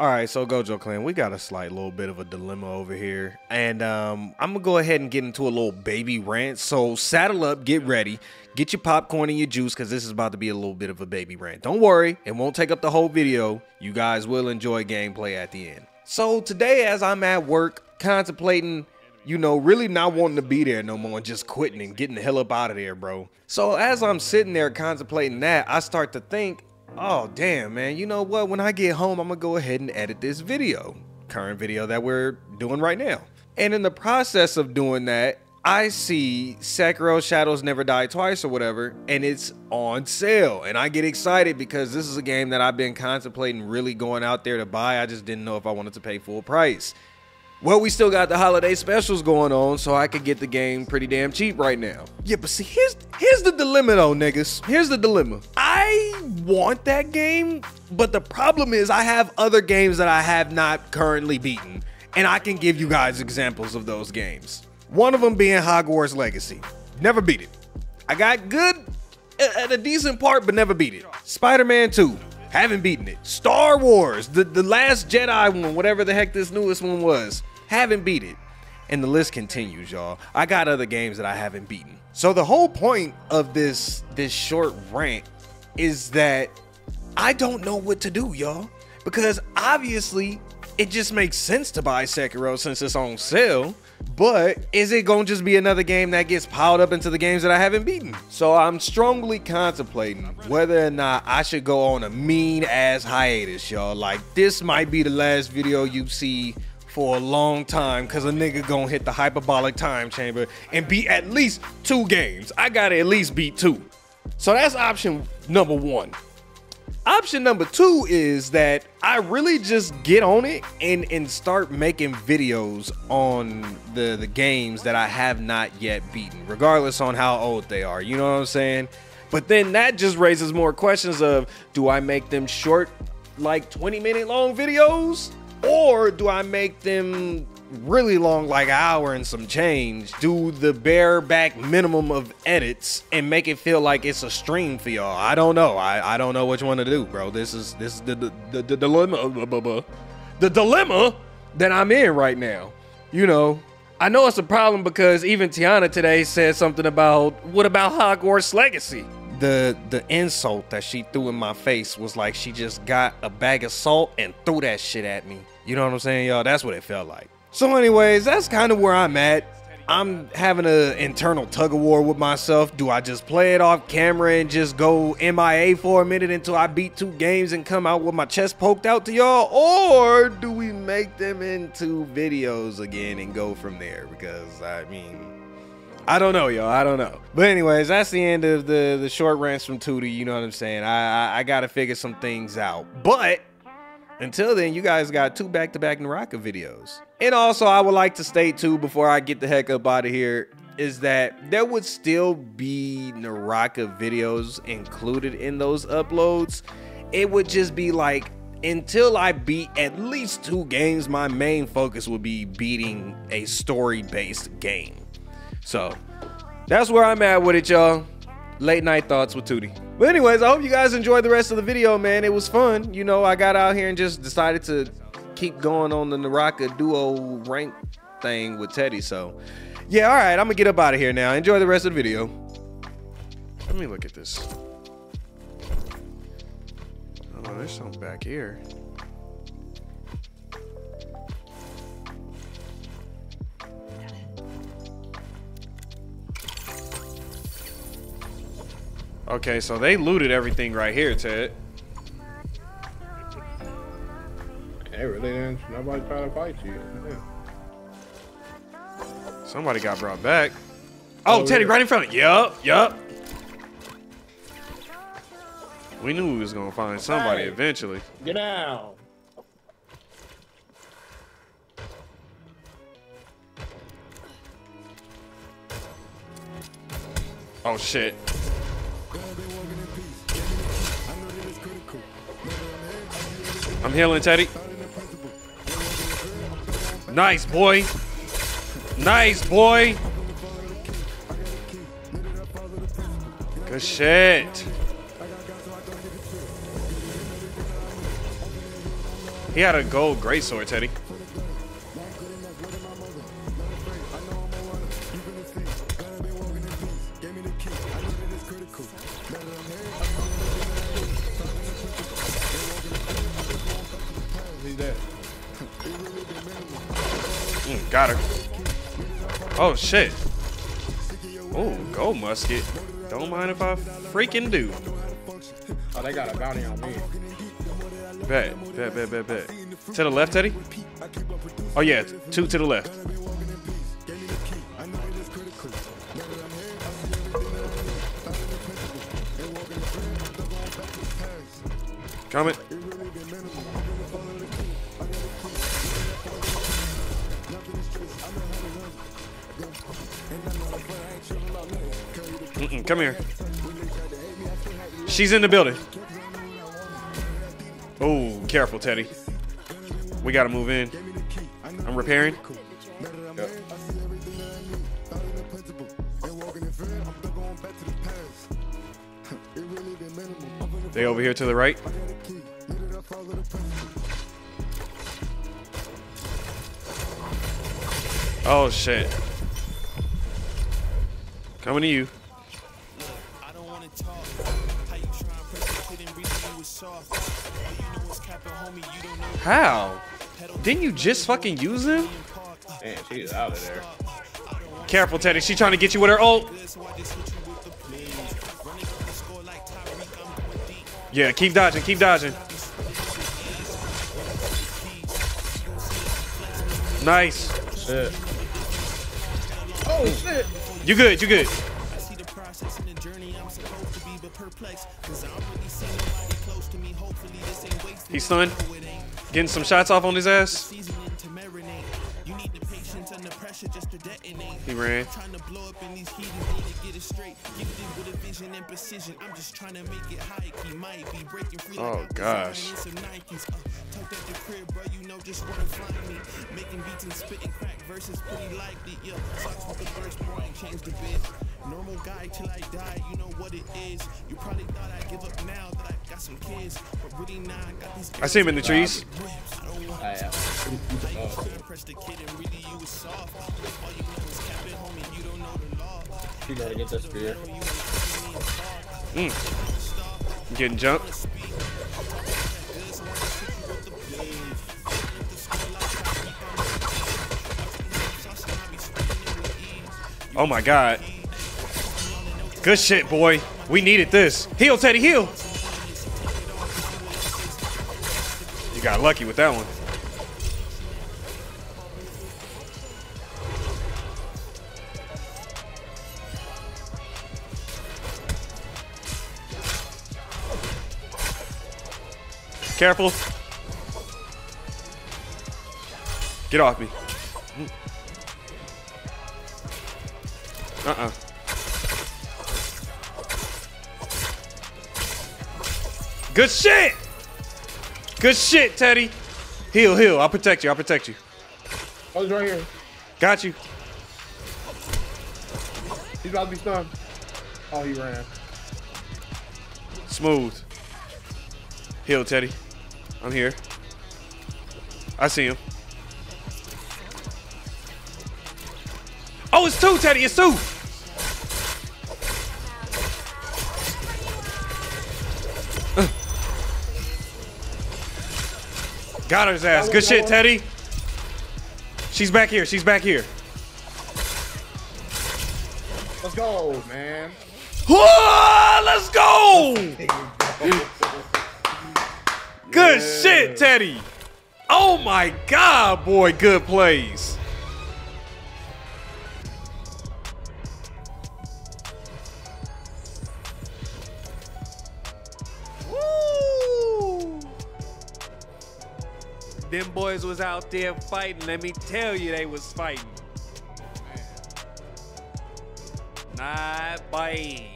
All right, so Gojo Clan, we got a slight little bit of a dilemma over here. And um, I'm going to go ahead and get into a little baby rant. So saddle up, get ready, get your popcorn and your juice because this is about to be a little bit of a baby rant. Don't worry, it won't take up the whole video. You guys will enjoy gameplay at the end. So today, as I'm at work contemplating, you know, really not wanting to be there no more and just quitting and getting the hell up out of there, bro. So as I'm sitting there contemplating that, I start to think, oh damn man you know what when i get home i'm gonna go ahead and edit this video current video that we're doing right now and in the process of doing that i see sekiro shadows never die twice or whatever and it's on sale and i get excited because this is a game that i've been contemplating really going out there to buy i just didn't know if i wanted to pay full price well, we still got the holiday specials going on, so I could get the game pretty damn cheap right now. Yeah, but see, here's here's the dilemma though, niggas. Here's the dilemma. I want that game, but the problem is I have other games that I have not currently beaten, and I can give you guys examples of those games. One of them being Hogwarts Legacy. Never beat it. I got good at a decent part, but never beat it. Spider-Man 2. Haven't beaten it. Star Wars, the, the last Jedi one, whatever the heck this newest one was. Haven't beat it. And the list continues, y'all. I got other games that I haven't beaten. So the whole point of this this short rant is that I don't know what to do, y'all. Because obviously it just makes sense to buy Sekiro since it's on sale. But is it gonna just be another game that gets piled up into the games that I haven't beaten? So I'm strongly contemplating whether or not I should go on a mean ass hiatus, y'all. Like this might be the last video you see for a long time because a nigga gonna hit the hyperbolic time chamber and beat at least two games. I gotta at least beat two. So that's option number one. Option number two is that I really just get on it and, and start making videos on the, the games that I have not yet beaten, regardless on how old they are. You know what I'm saying? But then that just raises more questions of do I make them short, like 20 minute long videos? Or do I make them really long, like an hour and some change, do the bareback minimum of edits and make it feel like it's a stream for y'all? I don't know. I, I don't know which one to do, bro. This is this is the the, the, the dilemma uh, the dilemma that I'm in right now. You know, I know it's a problem because even Tiana today said something about what about Hogwarts Legacy? the the insult that she threw in my face was like she just got a bag of salt and threw that shit at me. You know what I'm saying, y'all? That's what it felt like. So, anyways, that's kind of where I'm at. I'm having an internal tug of war with myself. Do I just play it off camera and just go MIA for a minute until I beat two games and come out with my chest poked out to y'all? Or do we make them into videos again and go from there? Because, I mean, I don't know, y'all. I don't know. But anyways, that's the end of the the short rants from Tutti. You know what I'm saying? I I, I got to figure some things out. But until then, you guys got two back-to-back Naraka videos. And also, I would like to state too before I get the heck up out of here is that there would still be Naraka videos included in those uploads. It would just be like until I beat at least two games, my main focus would be beating a story-based game. So that's where I'm at with it, y'all. Late night thoughts with Tutti. But anyways, I hope you guys enjoyed the rest of the video, man. It was fun. You know, I got out here and just decided to keep going on the Naraka duo rank thing with Teddy. So yeah, all right, I'm gonna get up out of here now. Enjoy the rest of the video. Let me look at this. Oh, there's something back here. Okay, so they looted everything right here, Ted. Hey, really didn't. Nobody trying to fight you. Yeah. Somebody got brought back. Oh, oh Teddy, yeah. right in front of you. Yup, yup. We knew we was gonna find somebody eventually. Get out. Oh shit. I'm healing, Teddy. Nice, boy. Nice, boy. Good shit. He had a gold great sword, Teddy. Mm, got her. Oh shit. Oh, go musket. Don't mind if I freaking do. Oh, they got a bounty on me. Bet, bet, bet, bet, bet. To the left, Teddy? Oh yeah, two to the left. Coming. Come here. She's in the building. Oh, careful, Teddy. We gotta move in. I'm repairing. They over here to the right. Oh shit. Coming to you. How? Didn't you just fucking use him? Man, she's out of there. Careful, Teddy. She trying to get you with her ult. good, so I just hit you with the plays. Running up the score like Tyreek, I'm going deep. Yeah, keep dodging. Keep dodging. Nice. Shit. Oh shit. You good. You good. I see the process and the journey I'm supposed to be, but perplexed. Cause I don't really see nobody close to me. Hopefully this ain't wasted. He's stunned. No, it ain't. Getting some shots off on his ass. Seasoning to marinate. You need the patience and the pressure just to detonate. He ran. Trying to blow up in these heaters, need get it straight. Gifted with a vision and precision. I'm just trying to make it high. He might be breaking free. Oh, gosh. Designing some Nikes. Tucked at the crib, bro. You know just where to find me. Making beats and spitting crack verses pretty likely. Yeah, sucks with the first point, changed a bit. Normal guy till I die, you know what it is. You probably thought I'd give up now that I got some kids, but really nah, I got these. I see him in the trees. I don't want Ah, yeah. Oh, to the kid and really you was soft. All you know is capping, homie, you don't know the law. she gotta get that spear. Getting jumped. Oh my god. Good shit, boy. We needed this. Heal, Teddy, heal. You got lucky with that one. Careful. Get off me. Mm. Uh-uh. Good shit! Good shit, Teddy. Heal, heal. I'll protect you. I'll protect you. Oh, he's right here. Got you. He's about to be stunned. Oh, he ran. Smooth. Heal, Teddy. I'm here. I see him. Oh, it's two, Teddy. It's two. Got his ass. Good shit, Teddy. She's back here. She's back here. Let's go, man. Whoa, let's go. Good shit, Teddy. Oh my God, boy, good plays. Them boys was out there fighting. Let me tell you, they was fighting. Not by.